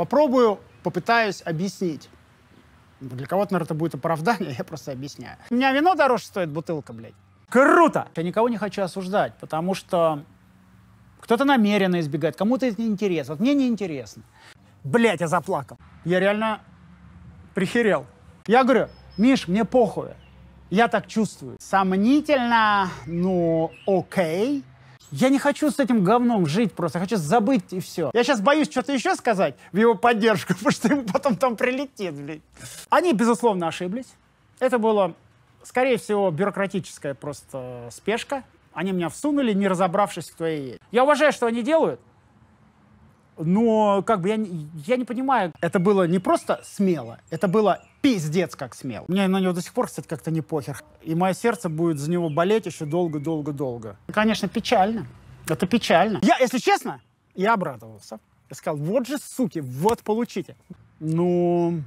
Попробую, попытаюсь объяснить. Для кого-то, наверное, это будет оправдание, я просто объясняю. У меня вино дороже стоит бутылка, блядь. Круто! Я никого не хочу осуждать, потому что кто-то намеренно избегает, кому-то это неинтересно. Вот мне неинтересно. Блядь, я заплакал. Я реально прихерел. Я говорю, Миш, мне похуй. Я так чувствую. Сомнительно, ну, окей. Я не хочу с этим говном жить просто, я хочу забыть и все. Я сейчас боюсь что-то еще сказать в его поддержку, потому что ему потом там прилетит, блядь. Они, безусловно, ошиблись. Это было, скорее всего, бюрократическая просто спешка. Они меня всунули, не разобравшись, кто я есть. Я уважаю, что они делают, но как бы я, я не понимаю, это было не просто смело, это было пиздец как смело. Мне на него до сих пор, кстати, как-то не похер. И мое сердце будет за него болеть еще долго-долго-долго. Конечно, печально. Это печально. Я, если честно, я обрадовался. Я сказал, вот же, суки, вот получите. Ну,